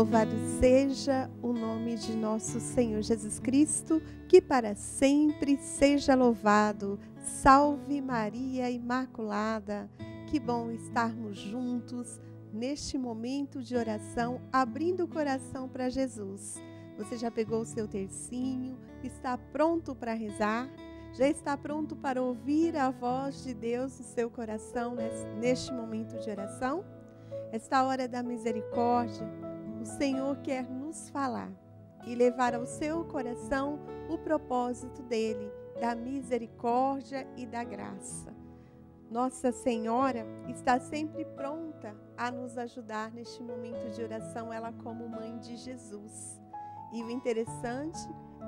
Louvado seja o nome de nosso Senhor Jesus Cristo, que para sempre seja louvado. Salve Maria Imaculada. Que bom estarmos juntos neste momento de oração, abrindo o coração para Jesus. Você já pegou o seu tercinho? Está pronto para rezar? Já está pronto para ouvir a voz de Deus no seu coração neste momento de oração? Esta hora da misericórdia, o Senhor quer nos falar e levar ao seu coração o propósito dele, da misericórdia e da graça. Nossa Senhora está sempre pronta a nos ajudar neste momento de oração, ela como mãe de Jesus. E o interessante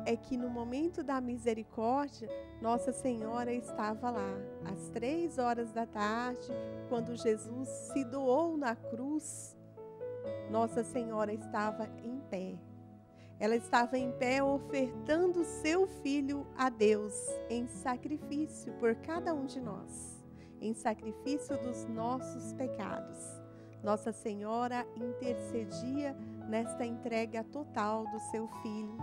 é que no momento da misericórdia, Nossa Senhora estava lá, às três horas da tarde, quando Jesus se doou na cruz. Nossa Senhora estava em pé. Ela estava em pé ofertando seu filho a Deus em sacrifício por cada um de nós, em sacrifício dos nossos pecados. Nossa Senhora intercedia nesta entrega total do seu filho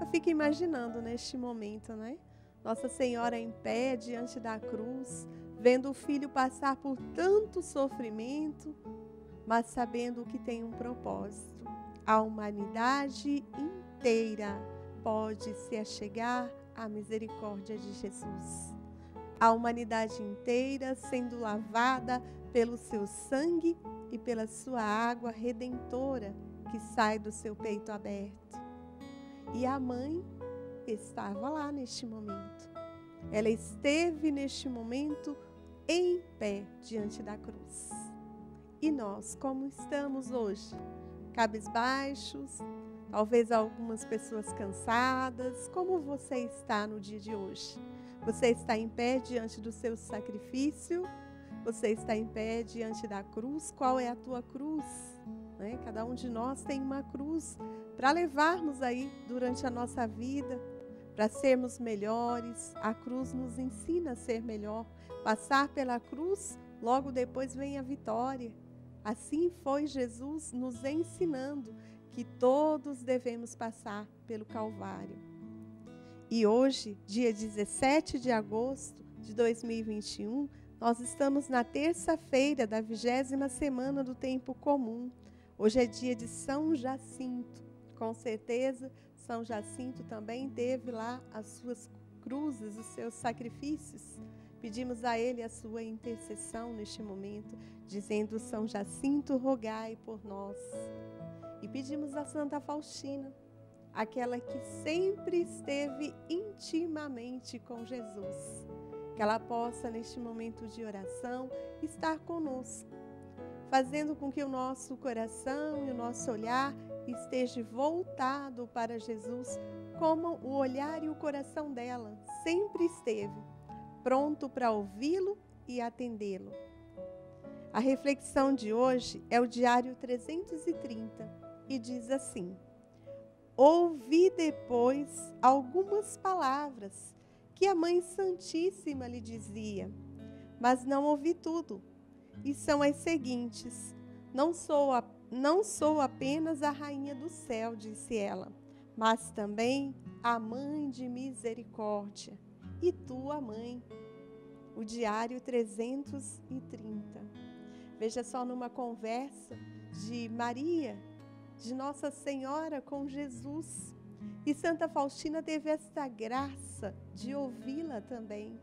eu fico imaginando neste momento, né? Nossa Senhora em pé diante da cruz, vendo o filho passar por tanto sofrimento, mas sabendo que tem um propósito. A humanidade inteira pode se achegar à misericórdia de Jesus. A humanidade inteira sendo lavada pelo seu sangue e pela sua água redentora que sai do seu peito aberto. E a mãe estava lá neste momento. Ela esteve neste momento em pé diante da cruz. E nós, como estamos hoje? Cabisbaixos, talvez algumas pessoas cansadas. Como você está no dia de hoje? Você está em pé diante do seu sacrifício? Você está em pé diante da cruz? Qual é a tua cruz? Né? Cada um de nós tem uma cruz para levarmos aí durante a nossa vida, para sermos melhores. A cruz nos ensina a ser melhor. Passar pela cruz, logo depois vem a vitória. Assim foi Jesus nos ensinando que todos devemos passar pelo Calvário. E hoje, dia 17 de agosto de 2021, nós estamos na terça-feira da vigésima semana do tempo comum. Hoje é dia de São Jacinto. Com certeza, São Jacinto também teve lá as suas cruzes, os seus sacrifícios. Pedimos a ele a sua intercessão neste momento, dizendo: São Jacinto, rogai por nós. E pedimos a Santa Faustina, aquela que sempre esteve intimamente com Jesus, que ela possa, neste momento de oração, estar conosco, fazendo com que o nosso coração e o nosso olhar esteja voltado para Jesus, como o olhar e o coração dela sempre esteve, pronto para ouvi-lo e atendê-lo. A reflexão de hoje é o diário 330 e diz assim: Ouvi depois algumas palavras que a Mãe Santíssima lhe dizia, mas não ouvi tudo. E são as seguintes: Não sou a não sou apenas a rainha do céu, disse ela, mas também a mãe de misericórdia. E tua mãe. O diário 330. Veja só numa conversa de Maria, de Nossa Senhora com Jesus. E Santa Faustina teve esta graça de ouvi-la também.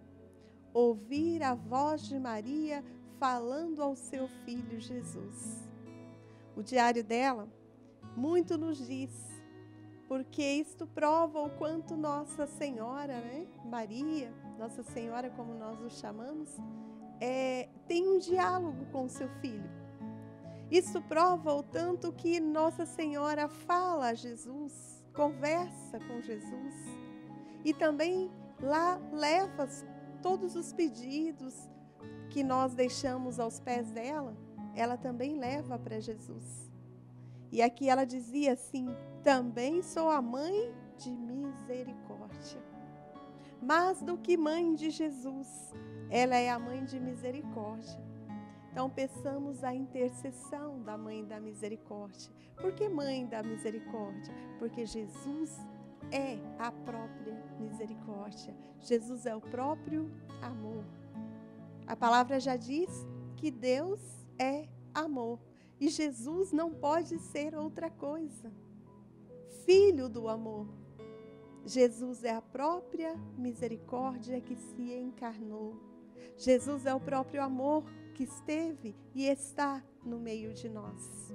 Ouvir a voz de Maria falando ao seu filho Jesus o diário dela, muito nos diz, porque isto prova o quanto Nossa Senhora, né, Maria, Nossa Senhora, como nós o chamamos, é, tem um diálogo com o seu filho. Isso prova o tanto que Nossa Senhora fala a Jesus, conversa com Jesus e também lá leva todos os pedidos que nós deixamos aos pés dela ela também leva para Jesus. E aqui ela dizia assim: também sou a mãe de misericórdia. Mais do que mãe de Jesus, ela é a mãe de misericórdia. Então, peçamos a intercessão da Mãe da Misericórdia. Por que Mãe da Misericórdia? Porque Jesus é a própria misericórdia. Jesus é o próprio amor. A palavra já diz que Deus é amor e Jesus não pode ser outra coisa. Filho do amor. Jesus é a própria misericórdia que se encarnou. Jesus é o próprio amor que esteve e está no meio de nós.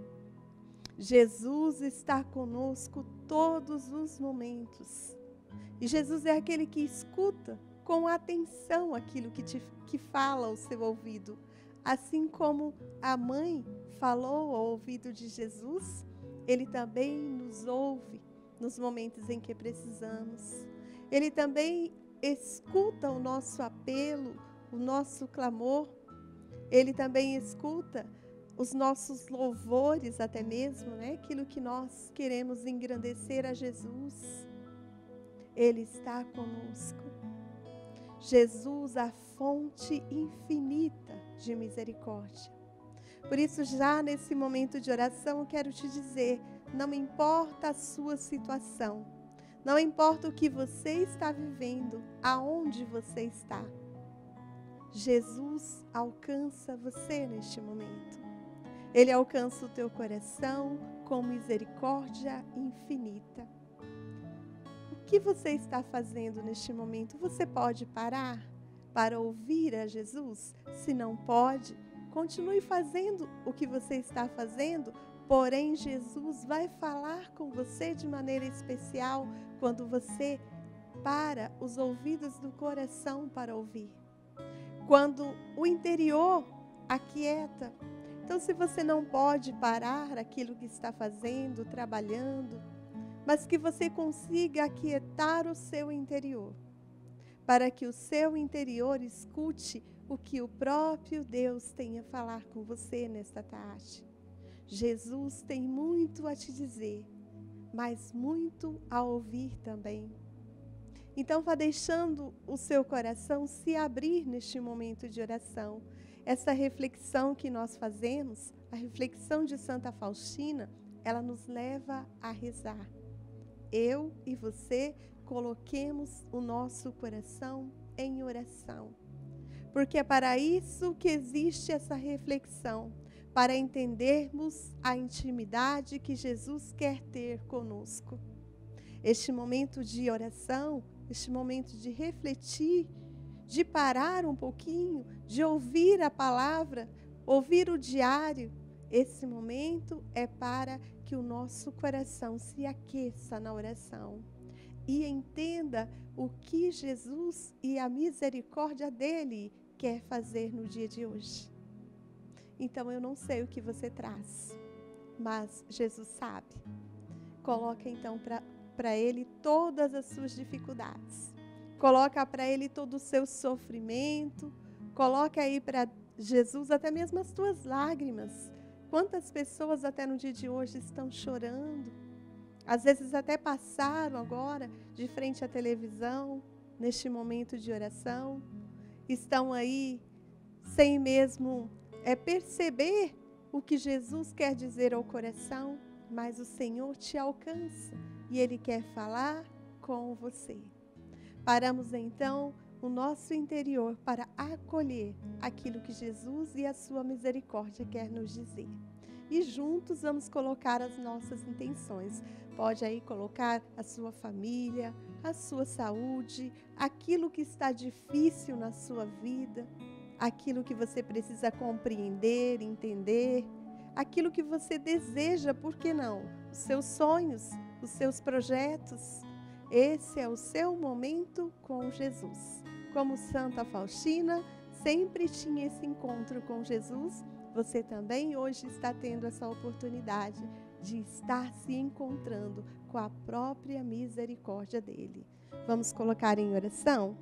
Jesus está conosco todos os momentos. E Jesus é aquele que escuta com atenção aquilo que, te, que fala ao seu ouvido. Assim como a mãe falou ao ouvido de Jesus, ele também nos ouve nos momentos em que precisamos. Ele também escuta o nosso apelo, o nosso clamor. Ele também escuta os nossos louvores, até mesmo, né? aquilo que nós queremos engrandecer a Jesus. Ele está conosco. Jesus, a fonte infinita de misericórdia. Por isso, já nesse momento de oração, eu quero te dizer: não importa a sua situação, não importa o que você está vivendo, aonde você está. Jesus alcança você neste momento. Ele alcança o teu coração com misericórdia infinita. O que você está fazendo neste momento? Você pode parar para ouvir a Jesus? Se não pode, continue fazendo o que você está fazendo, porém Jesus vai falar com você de maneira especial quando você para os ouvidos do coração para ouvir. Quando o interior aquieta então, se você não pode parar aquilo que está fazendo, trabalhando, mas que você consiga aquietar o seu interior, para que o seu interior escute o que o próprio Deus tem a falar com você nesta tarde. Jesus tem muito a te dizer, mas muito a ouvir também. Então, vá deixando o seu coração se abrir neste momento de oração essa reflexão que nós fazemos, a reflexão de Santa Faustina, ela nos leva a rezar. Eu e você coloquemos o nosso coração em oração. Porque é para isso que existe essa reflexão, para entendermos a intimidade que Jesus quer ter conosco. Este momento de oração, este momento de refletir de parar um pouquinho, de ouvir a palavra, ouvir o diário. Esse momento é para que o nosso coração se aqueça na oração e entenda o que Jesus e a misericórdia dele quer fazer no dia de hoje. Então eu não sei o que você traz, mas Jesus sabe. Coloca então para ele todas as suas dificuldades Coloca para Ele todo o seu sofrimento. Coloca aí para Jesus até mesmo as tuas lágrimas. Quantas pessoas até no dia de hoje estão chorando? Às vezes até passaram agora de frente à televisão, neste momento de oração. Estão aí sem mesmo é, perceber o que Jesus quer dizer ao coração, mas o Senhor te alcança e Ele quer falar com você. Paramos então o nosso interior para acolher aquilo que Jesus e a sua misericórdia quer nos dizer. E juntos vamos colocar as nossas intenções. Pode aí colocar a sua família, a sua saúde, aquilo que está difícil na sua vida, aquilo que você precisa compreender, entender, aquilo que você deseja, por que não? Os seus sonhos, os seus projetos esse é o seu momento com Jesus. Como Santa Faustina sempre tinha esse encontro com Jesus, você também hoje está tendo essa oportunidade de estar se encontrando com a própria misericórdia dele. Vamos colocar em oração?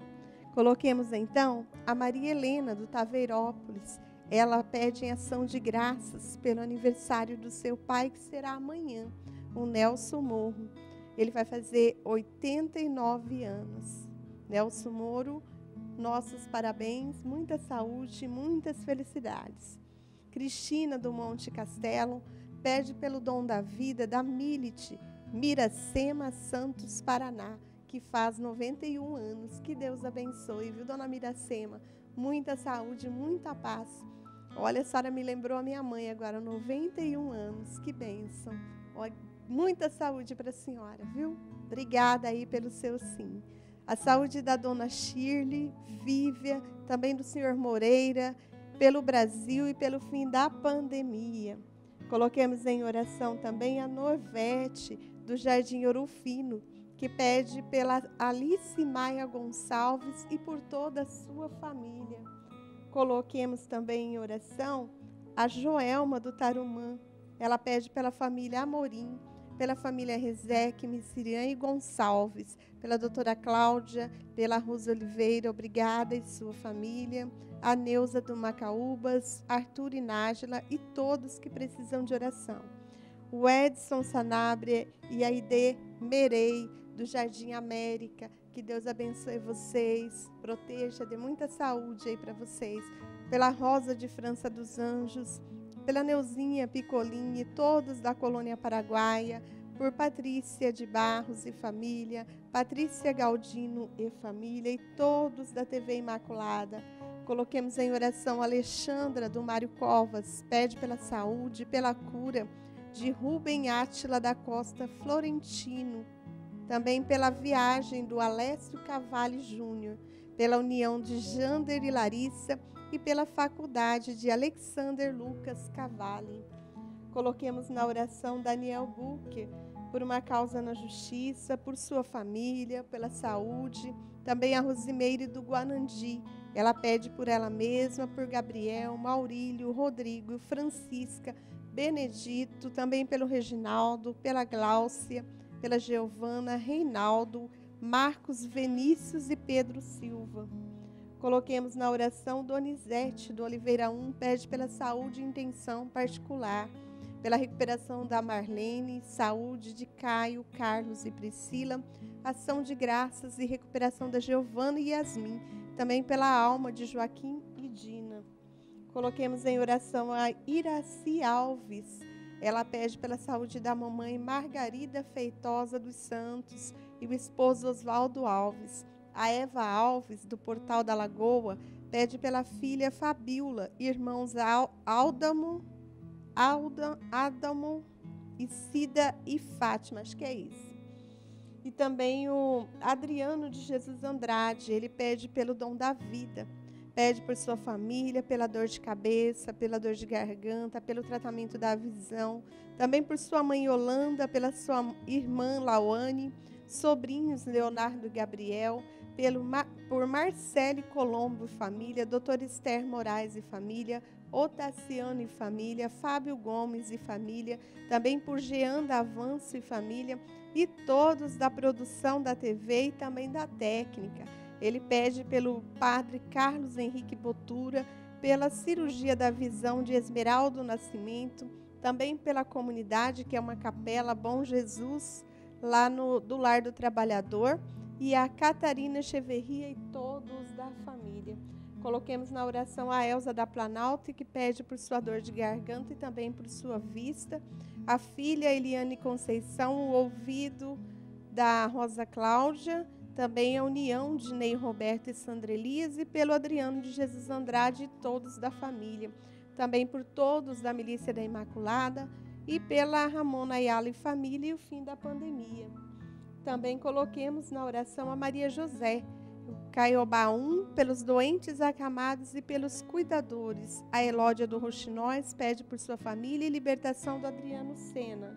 Coloquemos então a Maria Helena do Taveirópolis. Ela pede em ação de graças pelo aniversário do seu pai, que será amanhã, o Nelson Morro. Ele vai fazer 89 anos. Nelson Moro, nossos parabéns, muita saúde, muitas felicidades. Cristina do Monte Castelo, pede pelo dom da vida da Milite, Miracema Santos Paraná, que faz 91 anos. Que Deus abençoe, viu, dona Miracema? Muita saúde, muita paz. Olha, a senhora me lembrou a minha mãe agora, 91 anos. Que bênção. Muita saúde para a senhora, viu? Obrigada aí pelo seu sim. A saúde da dona Shirley, Vívia, também do senhor Moreira, pelo Brasil e pelo fim da pandemia. Coloquemos em oração também a Norvete, do Jardim Orufino, que pede pela Alice Maia Gonçalves e por toda a sua família. Coloquemos também em oração a Joelma do Tarumã. Ela pede pela família Amorim, pela família Rezec, Missirian e Gonçalves, pela doutora Cláudia, pela Rosa Oliveira, obrigada e sua família, a Neuza do Macaúbas, Arthur e Nájila e todos que precisam de oração. O Edson Sanabre e a Ide Merei, do Jardim América. Que Deus abençoe vocês, proteja, dê muita saúde aí para vocês. Pela Rosa de França dos Anjos, pela Neuzinha Picolini, todos da colônia paraguaia, por Patrícia de Barros e família, Patrícia Galdino e família e todos da TV Imaculada. Coloquemos em oração Alexandra do Mário Covas, pede pela saúde, pela cura de Rubem Átila da Costa Florentino, também pela viagem do Alessio Cavalli Júnior, pela união de Jander e Larissa e pela faculdade de Alexander Lucas Cavalli. Coloquemos na oração Daniel Bucher, por uma causa na justiça, por sua família, pela saúde, também a Rosimeire do Guanandi. Ela pede por ela mesma, por Gabriel, Maurílio, Rodrigo, Francisca, Benedito, também pelo Reginaldo, pela Gláucia, pela Giovana, Reinaldo, Marcos, Vinícius e Pedro Silva. Coloquemos na oração Donizete do Oliveira 1, pede pela saúde e intenção particular, pela recuperação da Marlene, saúde de Caio, Carlos e Priscila, ação de graças e recuperação da Giovana e Yasmin, também pela alma de Joaquim e Dina. Coloquemos em oração a Iraci Alves, ela pede pela saúde da mamãe Margarida Feitosa dos Santos e o esposo Oswaldo Alves. A Eva Alves, do Portal da Lagoa, pede pela filha Fabiola, irmãos Aldamo, Alda, Adamo e Cida e Fátima, acho que é isso. E também o Adriano de Jesus Andrade, ele pede pelo dom da vida Pede por sua família, pela dor de cabeça, pela dor de garganta, pelo tratamento da visão. Também por sua mãe Yolanda, pela sua irmã Lawane, sobrinhos Leonardo e Gabriel, pelo, por Marcele Colombo e família, doutor Esther Moraes e família, Otaciano e família, Fábio Gomes e família, também por Jean Avanço e família, e todos da produção da TV e também da técnica. Ele pede pelo padre Carlos Henrique Botura, pela cirurgia da visão de Esmeraldo Nascimento, também pela comunidade, que é uma capela Bom Jesus, lá no, do Lar do Trabalhador, e a Catarina Cheverria e todos da família. Coloquemos na oração a Elza da Planalto, que pede por sua dor de garganta e também por sua vista. A filha Eliane Conceição, o ouvido da Rosa Cláudia também a união de Ney Roberto e Sandra e pelo Adriano de Jesus Andrade e todos da família. Também por todos da Milícia da Imaculada e pela Ramona Ayala e família e o fim da pandemia. Também coloquemos na oração a Maria José, Caiobá 1, pelos doentes acamados e pelos cuidadores. A Elódia do Roxinóis pede por sua família e libertação do Adriano Sena.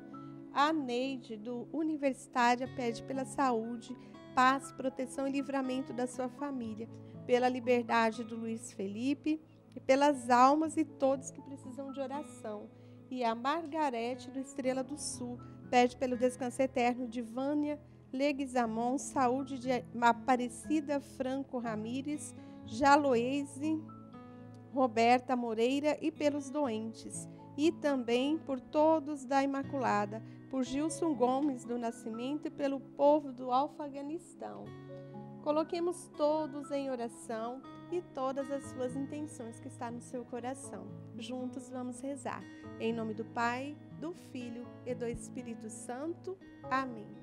A Neide, do Universitária, pede pela saúde paz, proteção e livramento da sua família, pela liberdade do Luiz Felipe e pelas almas e todos que precisam de oração. E a Margarete do Estrela do Sul pede pelo descanso eterno de Vânia Leguizamon, saúde de Aparecida Franco Ramires, Jaloese, Roberta Moreira e pelos doentes, e também por todos da Imaculada, por Gilson Gomes do Nascimento e pelo povo do Afeganistão. Coloquemos todos em oração e todas as suas intenções que está no seu coração. Juntos vamos rezar. Em nome do Pai, do Filho e do Espírito Santo. Amém.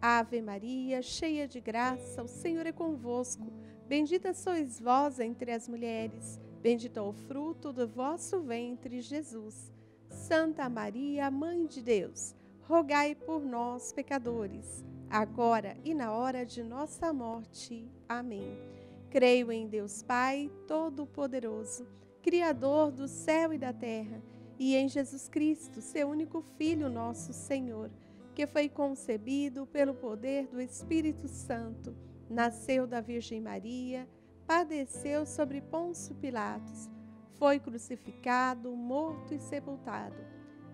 Ave Maria, cheia de graça, o Senhor é convosco. Bendita sois vós entre as mulheres, bendito é o fruto do vosso ventre, Jesus. Santa Maria, Mãe de Deus, rogai por nós, pecadores agora e na hora de nossa morte. Amém. Creio em Deus Pai, Todo-Poderoso, Criador do céu e da terra, e em Jesus Cristo, seu único Filho, nosso Senhor, que foi concebido pelo poder do Espírito Santo, nasceu da Virgem Maria, padeceu sobre Pôncio Pilatos, foi crucificado, morto e sepultado.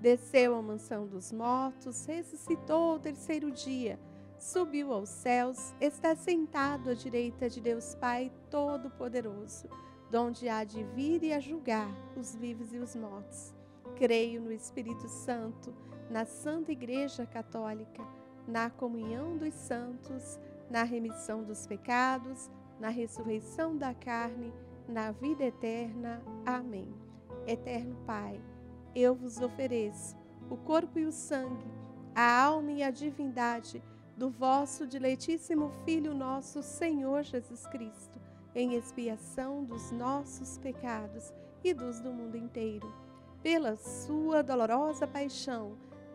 Desceu à mansão dos mortos, ressuscitou ao terceiro dia subiu aos céus, está sentado à direita de Deus Pai Todo-Poderoso, donde há de vir e a julgar os vivos e os mortos. Creio no Espírito Santo, na Santa Igreja Católica, na comunhão dos santos, na remissão dos pecados, na ressurreição da carne, na vida eterna. Amém. Eterno Pai, eu vos ofereço o corpo e o sangue, a alma e a divindade do vosso diletíssimo Filho nosso Senhor Jesus Cristo, em expiação dos nossos pecados e dos do mundo inteiro. Pela sua dolorosa paixão,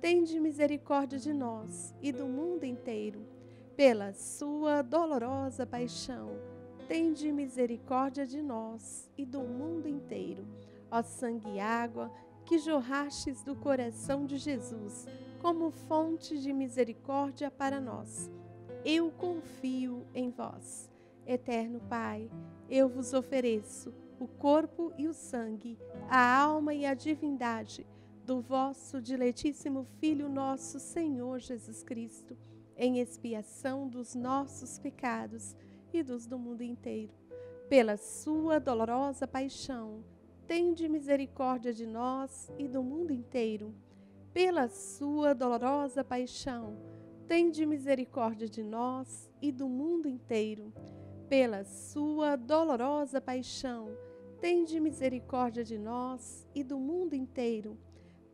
tende misericórdia de nós e do mundo inteiro. Pela sua dolorosa paixão, tende misericórdia de nós e do mundo inteiro. Ó sangue e água que jorrastes do coração de Jesus, como fonte de misericórdia para nós eu confio em vós. Eterno Pai, eu vos ofereço o corpo e o sangue, a alma e a divindade do vosso diletíssimo Filho nosso Senhor Jesus Cristo, em expiação dos nossos pecados e dos do mundo inteiro. Pela sua dolorosa paixão, tende misericórdia de nós e do mundo inteiro. Pela sua dolorosa paixão, tende misericórdia de nós e do mundo inteiro. Pela sua dolorosa paixão, tende misericórdia de nós e do mundo inteiro.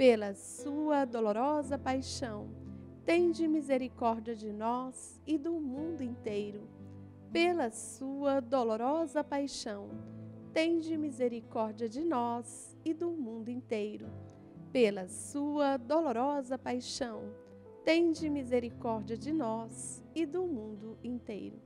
Pela sua dolorosa paixão, tende misericórdia de nós e do mundo inteiro. Pela sua dolorosa paixão, tende misericórdia de nós e do mundo inteiro. Pela sua dolorosa paixão, tende misericórdia de nós e do mundo inteiro.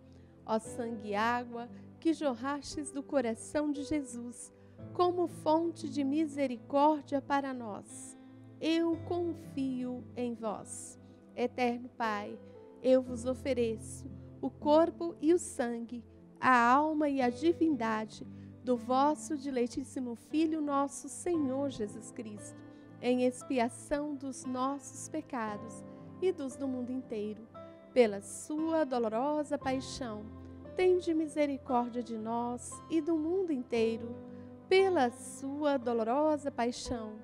Ó sangue e água que jorrastes do coração de Jesus, como fonte de misericórdia para nós, eu confio em vós. Eterno Pai, eu vos ofereço o corpo e o sangue, a alma e a divindade do vosso diletíssimo Filho, nosso Senhor Jesus Cristo, em expiação dos nossos pecados e dos do mundo inteiro, pela sua dolorosa paixão. Tende misericórdia de nós e do mundo inteiro, pela sua dolorosa paixão.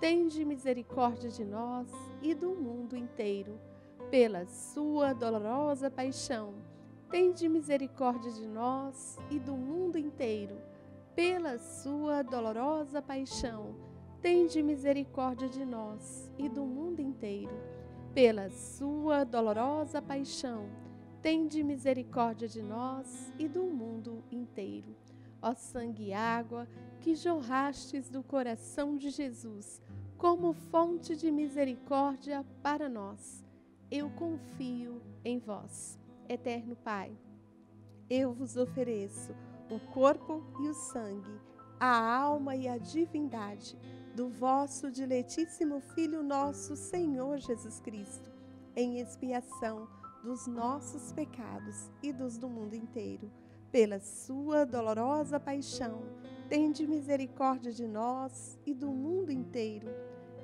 tende misericórdia de nós e do mundo inteiro. Pela sua dolorosa paixão, Tende misericórdia de nós e do mundo inteiro. Pela sua dolorosa paixão, tende misericórdia de nós e do mundo inteiro. Pela sua dolorosa paixão, tende misericórdia de nós e do mundo inteiro. Ó sangue e água que jorrastes do coração de Jesus, como fonte de misericórdia para nós, eu confio em vós. Eterno Pai, eu vos ofereço o corpo e o sangue, a alma e a divindade do vosso diletíssimo Filho nosso Senhor Jesus Cristo, em expiação dos nossos pecados e dos do mundo inteiro. Pela sua dolorosa paixão, tende misericórdia de nós e do mundo inteiro.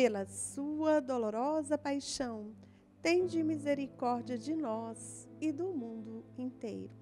Pela sua dolorosa paixão, tende misericórdia de nós e do mundo inteiro.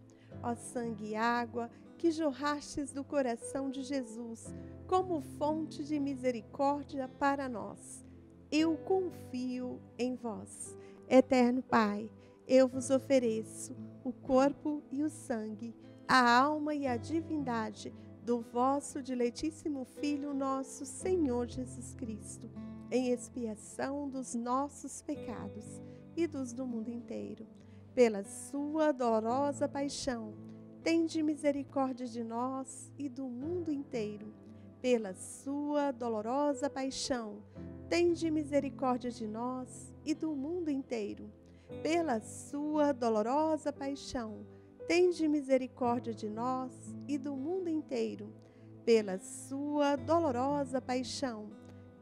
Ó sangue e água que jorrastes do coração de Jesus como fonte de misericórdia para nós, eu confio em vós. Eterno Pai, eu vos ofereço o corpo e o sangue, a alma e a divindade do vosso diletíssimo Filho, nosso Senhor Jesus Cristo em expiação dos nossos pecados e dos do mundo inteiro. Pela sua dolorosa paixão, tende misericórdia de nós e do mundo inteiro. Pela sua dolorosa paixão, tende misericórdia de nós e do mundo inteiro. Pela sua dolorosa paixão, tende misericórdia de nós e do mundo inteiro. Pela sua dolorosa paixão,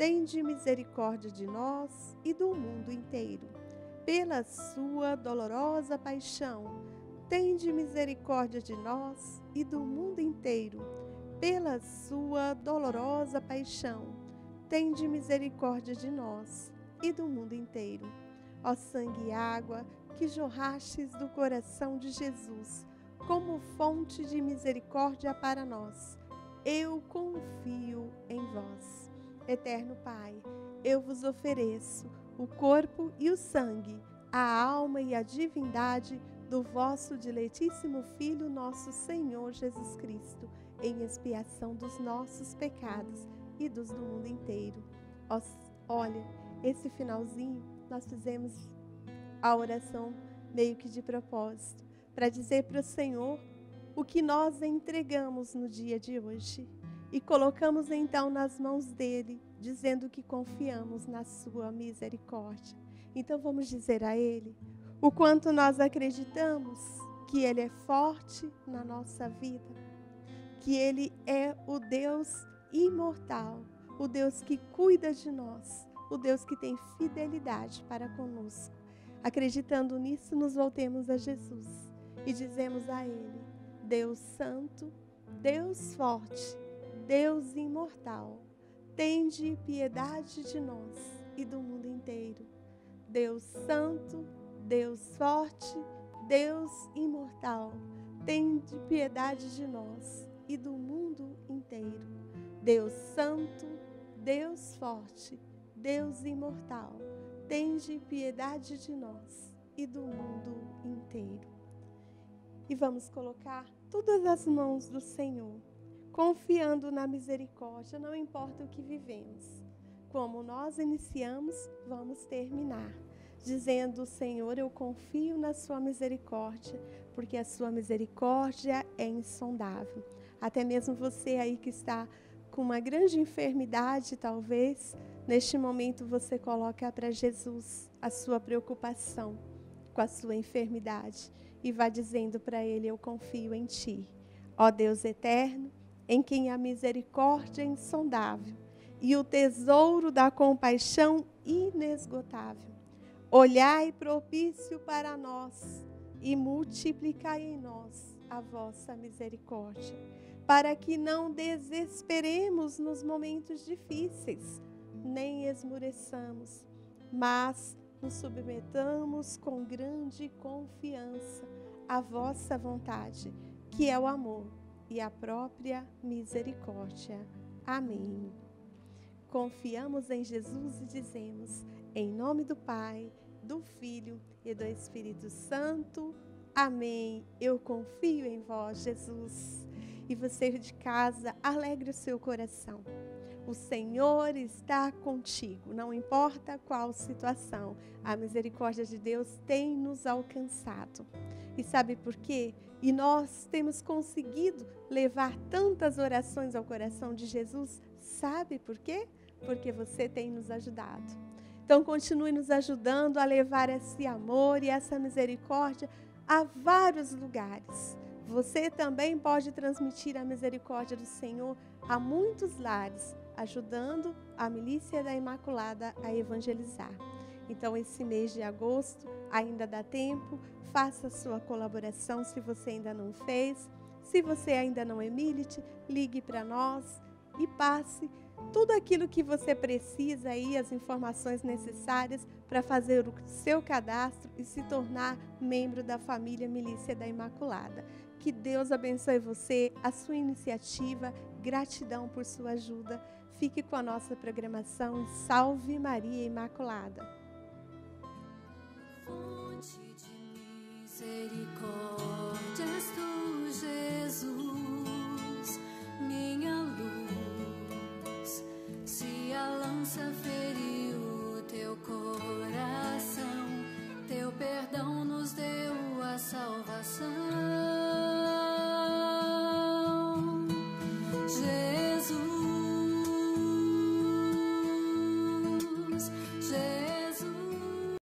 tende misericórdia de nós e do mundo inteiro. Pela sua dolorosa paixão, tende misericórdia de nós e do mundo inteiro. Pela sua dolorosa paixão, tende misericórdia de nós e do mundo inteiro. Ó sangue e água que jorrastes do coração de Jesus, como fonte de misericórdia para nós, eu confio em vós. Eterno Pai, eu vos ofereço o corpo e o sangue, a alma e a divindade do vosso diletíssimo Filho, nosso Senhor Jesus Cristo, em expiação dos nossos pecados e dos do mundo inteiro. Olha, esse finalzinho nós fizemos a oração meio que de propósito, para dizer para o Senhor o que nós entregamos no dia de hoje e colocamos então nas mãos dele, dizendo que confiamos na sua misericórdia. Então vamos dizer a ele o quanto nós acreditamos que ele é forte na nossa vida, que ele é o Deus imortal, o Deus que cuida de nós, o Deus que tem fidelidade para conosco. Acreditando nisso, nos voltemos a Jesus e dizemos a Ele: Deus Santo, Deus forte, Deus imortal, tende piedade de nós e do mundo inteiro. Deus Santo, Deus forte, Deus imortal, tende piedade de nós e do mundo inteiro. Deus Santo, Deus forte, Deus imortal, tende piedade de nós e do mundo inteiro. E vamos colocar todas as mãos do Senhor, confiando na misericórdia, não importa o que vivemos. Como nós iniciamos, vamos terminar dizendo: Senhor, eu confio na Sua misericórdia, porque a Sua misericórdia é insondável. Até mesmo você aí que está com uma grande enfermidade, talvez, neste momento você coloca para Jesus a sua preocupação com a sua enfermidade e vá dizendo para Ele: Eu confio em Ti. Ó Deus eterno, em quem a misericórdia é insondável e o tesouro da compaixão inesgotável. Olhai propício para nós e multiplicai em nós a vossa misericórdia para que não desesperemos nos momentos difíceis, nem esmureçamos, mas nos submetamos com grande confiança à vossa vontade, que é o amor e a própria misericórdia. Amém. Confiamos em Jesus e dizemos, em nome do Pai, do Filho e do Espírito Santo. Amém. Eu confio em vós, Jesus e você de casa, alegre o seu coração. O Senhor está contigo, não importa qual situação, a misericórdia de Deus tem nos alcançado. E sabe por quê? E nós temos conseguido levar tantas orações ao coração de Jesus, sabe por quê? Porque você tem nos ajudado. Então, continue nos ajudando a levar esse amor e essa misericórdia a vários lugares. Você também pode transmitir a misericórdia do Senhor a muitos lares, ajudando a milícia da Imaculada a evangelizar. Então, esse mês de agosto ainda dá tempo, faça sua colaboração se você ainda não fez. Se você ainda não é milite, ligue para nós e passe tudo aquilo que você precisa aí, as informações necessárias para fazer o seu cadastro e se tornar membro da família Milícia da Imaculada. Que Deus abençoe você, a sua iniciativa. Gratidão por sua ajuda. Fique com a nossa programação. Salve Maria Imaculada. Fonte de misericórdias tu, Jesus, minha luz. Se a lança feriu teu coração, teu perdão nos deu a salvação.